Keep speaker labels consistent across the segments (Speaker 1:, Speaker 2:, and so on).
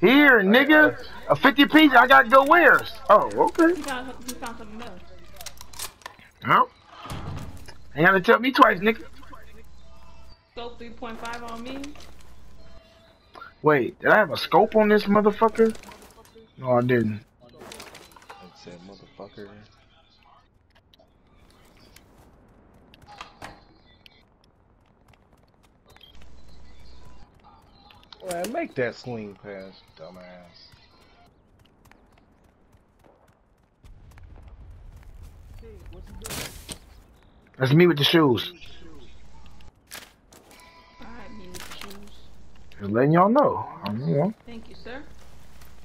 Speaker 1: Here, nigga. A 50 piece, I gotta go where's? Oh, okay.
Speaker 2: He found, he found something else.
Speaker 1: Well, ain't gotta tell me twice, nigga.
Speaker 2: Scope 3.5 on me.
Speaker 1: Wait, did I have a scope on this motherfucker? No, I didn't.
Speaker 3: I said, motherfucker. Man, make that swing pass, dumbass.
Speaker 1: That's me with the shoes.
Speaker 2: Alright, me with the shoes.
Speaker 1: Just letting y'all know. I don't know.
Speaker 2: Thank you, sir.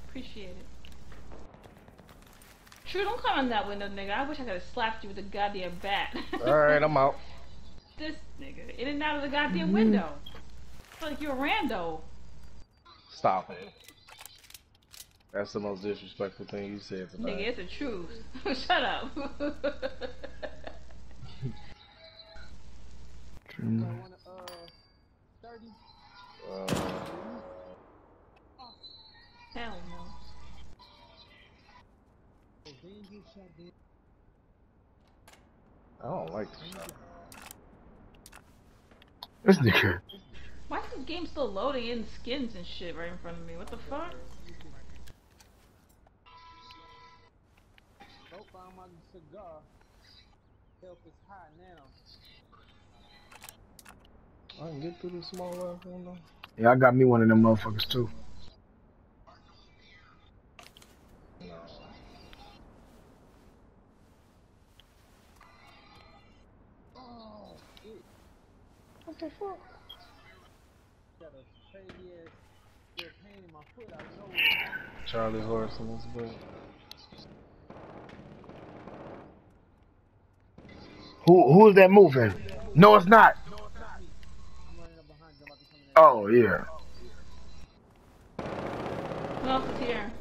Speaker 2: Appreciate it. True, don't come in that window, nigga. I wish I could have slapped you with a goddamn bat.
Speaker 3: Alright, I'm out.
Speaker 2: this nigga, in and out of the goddamn window. It's like you're a rando.
Speaker 3: Stop it. That's the most disrespectful thing you said tonight.
Speaker 2: Nigga, it's the truth. Shut up.
Speaker 3: Uh,
Speaker 2: Hell no.
Speaker 3: I don't like this shot.
Speaker 1: This nigga.
Speaker 2: Why is game still loading in skins and shit right in front of me? What the fuck?
Speaker 4: Hope I'm on the cigar. Help is high now.
Speaker 3: I can get through the small ass window.
Speaker 1: Yeah, I got me one of them motherfuckers too.
Speaker 4: Oh.
Speaker 3: What the fuck? Charlie Horse in this book.
Speaker 1: Who who is that moving? No, it's not.
Speaker 4: I'm running up behind you. I'm about to come in there.
Speaker 1: Oh yeah.
Speaker 2: Who else is here?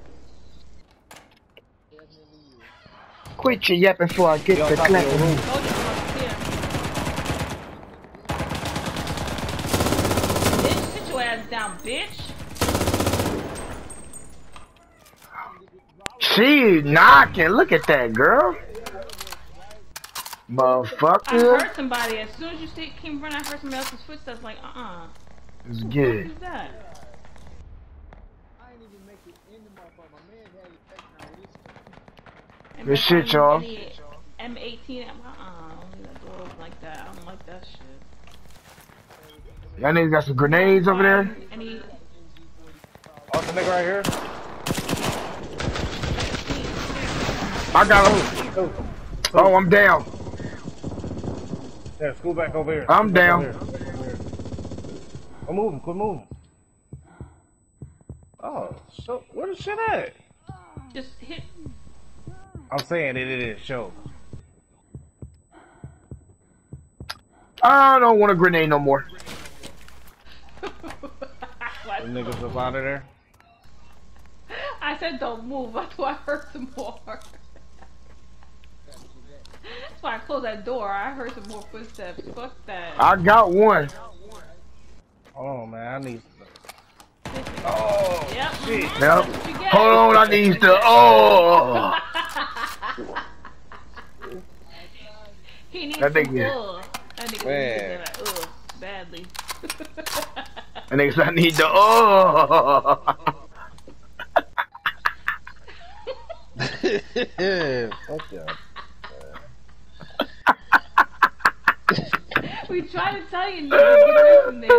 Speaker 1: Quit your yapping before I get
Speaker 3: Be on
Speaker 1: the
Speaker 3: top of your
Speaker 1: clapping.
Speaker 3: roof.
Speaker 2: Oh, who else is here? Bitch, sit down, bitch.
Speaker 1: She knocking. Look at that girl. Motherfucker.
Speaker 2: I heard somebody. As soon as you see, came running, I heard somebody else's footsteps. Like, uh-uh.
Speaker 1: It's good. it.
Speaker 2: Who's that?
Speaker 4: I ain't even make it in the motherfucker. My man had it taken out with his
Speaker 1: Good shit, y'all.
Speaker 2: any M18. Uh-uh. Don't that door like that. I don't like that shit.
Speaker 1: Y'all niggas got some grenades over there?
Speaker 2: Any
Speaker 3: Oh, the nigga right here.
Speaker 1: I got him.
Speaker 3: Oh,
Speaker 1: Oh, I'm down.
Speaker 3: yeah, school back over here.
Speaker 1: I'm
Speaker 3: School
Speaker 1: down.
Speaker 3: over here. Over here. Quit moving, quit moving. Oh, so where the shit at?
Speaker 2: just hit.
Speaker 3: I'm saying it, it is show.
Speaker 1: I don't want a grenade no more.
Speaker 2: Why-
Speaker 3: The niggas up out of there.
Speaker 2: I said don't move. That's why I heard some more. That's why I closed that door. I heard some more footsteps. Fuck that.
Speaker 1: I got one.
Speaker 3: Oh man, I need. Oh
Speaker 2: Yep.
Speaker 3: shit.
Speaker 2: mhm,
Speaker 1: Yep.
Speaker 2: that's what you get.
Speaker 1: Hold on, I need to. Oh.
Speaker 2: he needs
Speaker 1: That
Speaker 2: some
Speaker 1: nigga-
Speaker 2: ugh. That nigga
Speaker 3: Man.
Speaker 2: needs to ugh badly.
Speaker 1: And niggas, I need to. Oh.
Speaker 3: Fuck yeah.
Speaker 2: we try to tell you, nigga, get away from there.